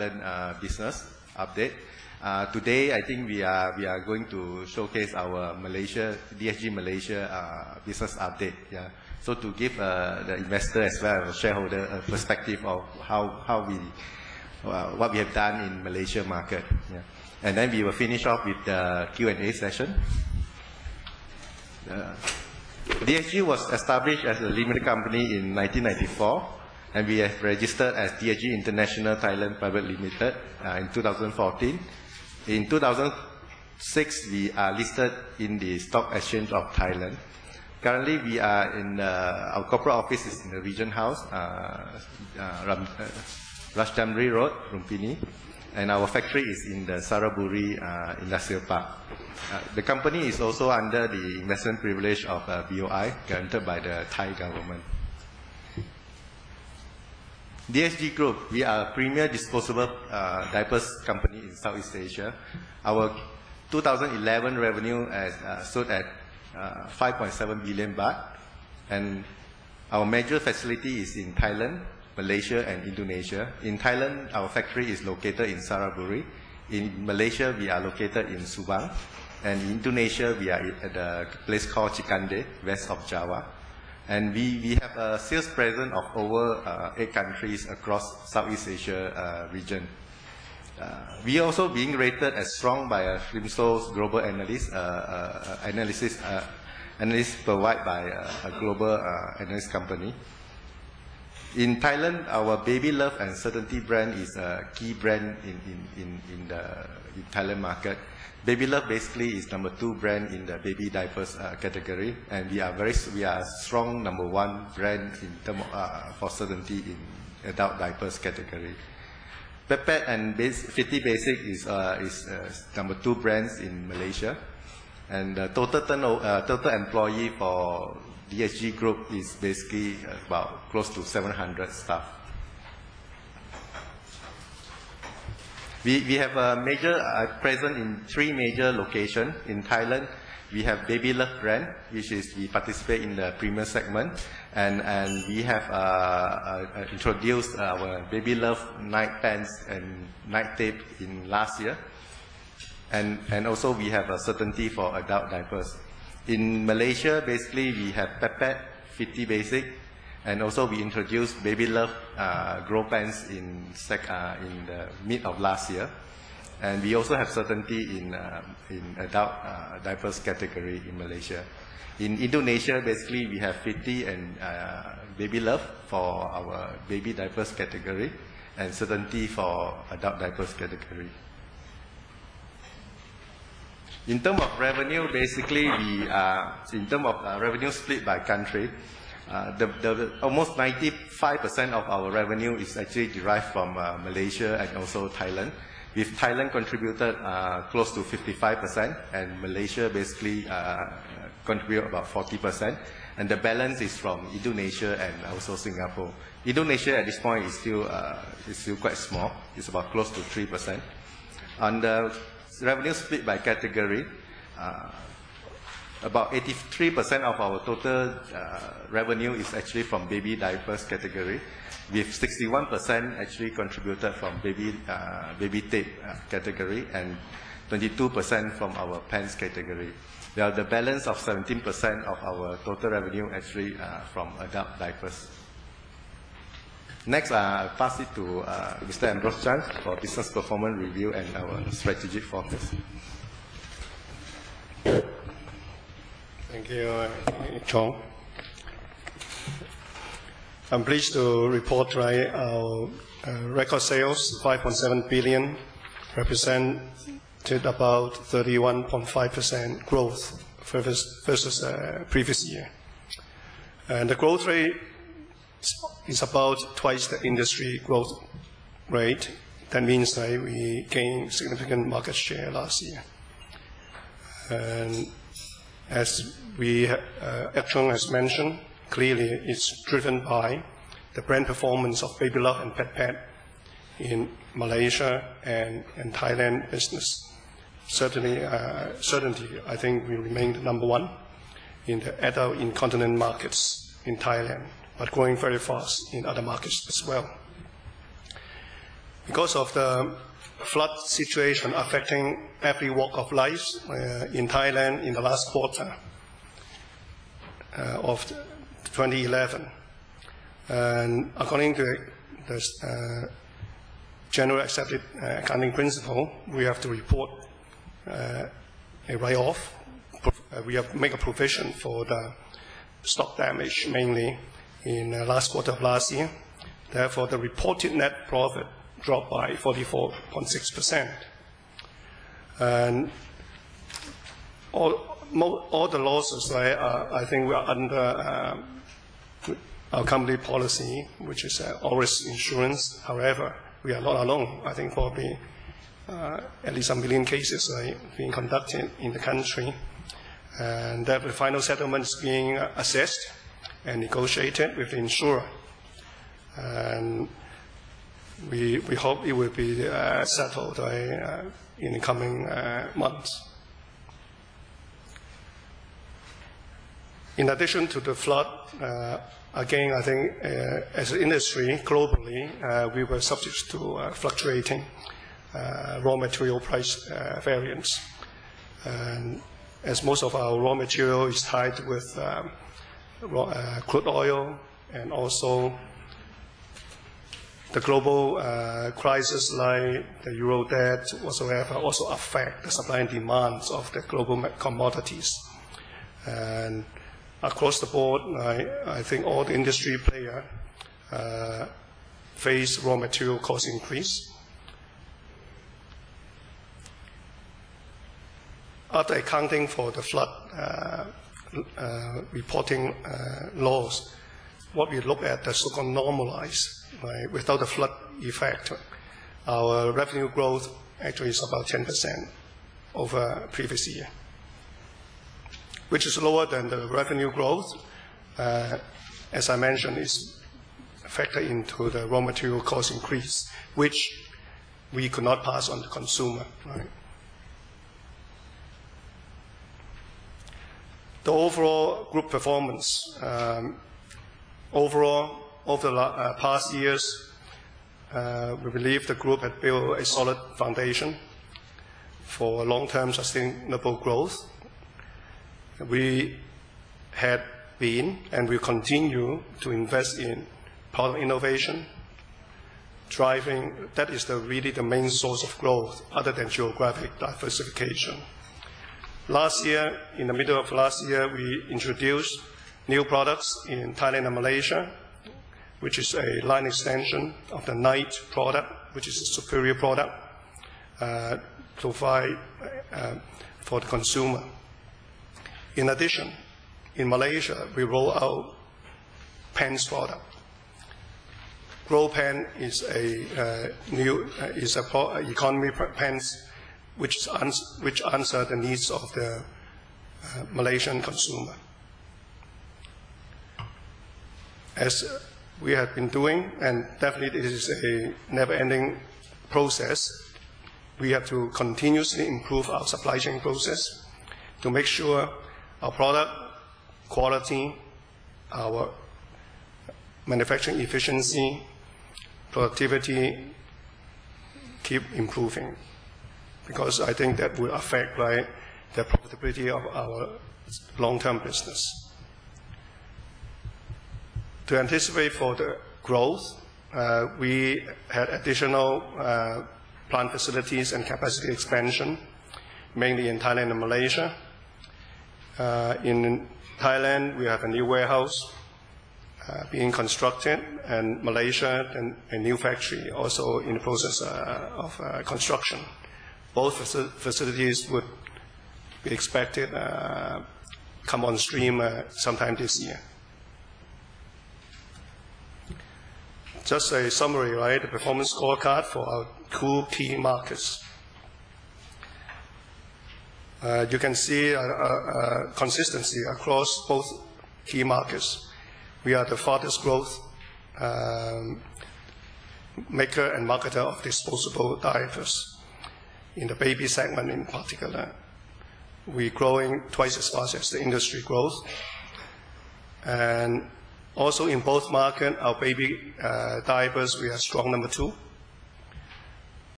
uh, business update. Uh, today, I think we are we are going to showcase our Malaysia DSG Malaysia uh, business update. Yeah. So to give uh, the investor as well as shareholder a perspective of how how we uh, what we have done in Malaysia market. Yeah. And then we will finish off with the Q&A session. Uh, DSG was established as a limited company in 1994 and we have registered as DSG International Thailand Private Limited uh, in 2014. In 2006, we are listed in the Stock Exchange of Thailand. Currently, we are in uh, our corporate office is in the Regent House, uh, uh uh, Road, Lumpini, and our factory is in the Saraburi uh, Industrial Park. Uh, the company is also under the investment privilege of BOI, guaranteed by the Thai government. DSG Group, we are a premier disposable uh, diapers company in Southeast Asia. Our 2011 revenue has, uh, stood at uh, 5.7 billion baht, and our major facility is in Thailand, Malaysia, and Indonesia. In Thailand, our factory is located in Saraburi. In Malaysia, we are located in Subang. And in Indonesia, we are at a place called Cikande, west of Java. And we, we have a sales presence of over uh, eight countries across Southeast Asia uh, region. Uh, we are also being rated as strong by a Flimso's global analyst, uh, uh, analysis, uh, analysis provided by a global analyst company. In Thailand, our Baby Love and Certainty brand is a key brand in, in, in, in the in Thailand market. Baby Love basically is number two brand in the baby diapers uh, category, and we are very we are strong number one brand in term of, uh, for certainty in adult diapers category. PetPet and Base, Fitti Basic is uh, is uh, number two brands in Malaysia, and total uh, total employee for DSG Group is basically about close to 700 staff. We, we have a major uh, present in three major locations. In Thailand, we have Baby Love brand, which is we participate in the premium segment, and and we have uh, uh, uh introduced our Baby Love night pants and night tape in last year, and and also we have a certainty for adult diapers. In Malaysia, basically we have PetPet, Fitti Basic, and also we introduced Baby Love uh, Grow Pants in, sec, uh, in the mid of last year. And we also have certainty in, uh, in adult uh, diapers category in Malaysia. In Indonesia, basically we have Fitti and uh, Baby Love for our baby diapers category and certainty for adult diapers category. In terms of revenue, basically we are, in terms of uh, revenue split by country, uh, the, the, almost 95% of our revenue is actually derived from uh, Malaysia and also Thailand. With Thailand contributed uh, close to 55% and Malaysia basically uh, contribute about 40%. And the balance is from Indonesia and also Singapore. Indonesia at this point is still, uh, is still quite small. It's about close to 3%. On the revenue split by category, about 83% of our total uh, revenue is actually from baby diapers category, with 61% actually contributed from baby, uh, baby tape uh, category and 22% from our pants category. While the balance of 17% of our total revenue actually uh, from adult diapers. Next, uh, I'll pass it to uh, Mr. Ambrose Chan for business performance review and our strategic focus. Thank you, Chong. I'm pleased to report right, our uh, record sales, 5.7 billion, represented about 31.5% growth versus, versus uh, previous year. And the growth rate is about twice the industry growth rate. That means that we gained significant market share last year. And as we, uh, Actual has mentioned, clearly it's driven by the brand performance of Baby Love and Pet Pet in Malaysia and, and Thailand business. Certainly, uh, I think we remain the number one in the adult incontinent markets in Thailand, but growing very fast in other markets as well. Because of the flood situation affecting every walk of life uh, in Thailand in the last quarter uh, of 2011, and according to the uh, general accepted uh, accounting principle, we have to report uh, a write-off. We have make a provision for the stock damage, mainly in the last quarter of last year. Therefore, the reported net profit dropped by 44.6%. And all, all the losses, right, I think we are under um, our company policy, which is uh, always insurance. However, we are not alone. I think probably uh, at least a million cases right, being conducted in the country. And that the final settlement is being assessed and negotiated with the insurer. And we, we hope it will be uh, settled uh, in the coming uh, months. In addition to the flood, uh, again, I think uh, as an industry globally, uh, we were subject to fluctuating raw material price variance. And as most of our raw material is tied with um, raw, crude oil and also the global uh, crisis like the euro debt whatsoever also affect the supply and demands of the global commodities. And across the board, I, I think all the industry players uh, face raw material cost increase. After accounting for the flood uh, reporting uh, laws, what we look at the so-called normalized, right, without the flood effect, our revenue growth actually is about 10% over previous year, which is lower than the revenue growth. Uh, as I mentioned, is factored into the raw material cost increase, which we could not pass on the consumer. Right? The overall group performance um, Overall, over the uh, past years, uh, we believe the group had built a solid foundation for long-term sustainable growth. We had been and will continue to invest in product innovation, driving, that is the, really the main source of growth other than geographic diversification. Last year, in the middle of last year, we introduced new products in Thailand and Malaysia, which is a line extension of the Night product, which is a superior product uh, provide uh, for the consumer. In addition, in Malaysia, we roll out pens product. Grow Pen is a uh, new uh, is a economy pens which ans- which answer the needs of the uh, Malaysian consumer as we have been doing, and definitely it is a never-ending process. We have to continuously improve our supply chain process to make sure our product quality, our manufacturing efficiency, productivity keep improving. Because I think that will affect the profitability of our long-term business. To anticipate for the growth, uh, we had additional uh, plant facilities and capacity expansion, mainly in Thailand and Malaysia. Uh, in Thailand, we have a new warehouse uh, being constructed, and Malaysia, and a new factory also in the process uh, of uh, construction. Both facilities would be expected uh, come on stream uh, sometime this year. just a summary, right? The performance scorecard for our two key markets. Uh, you can see uh, consistency across both key markets. We are the fastest growth um, maker and marketer of disposable diapers in the baby segment in particular. We're growing twice as fast as the industry growth. And also in both markets, our baby uh, diapers, we are strong number two.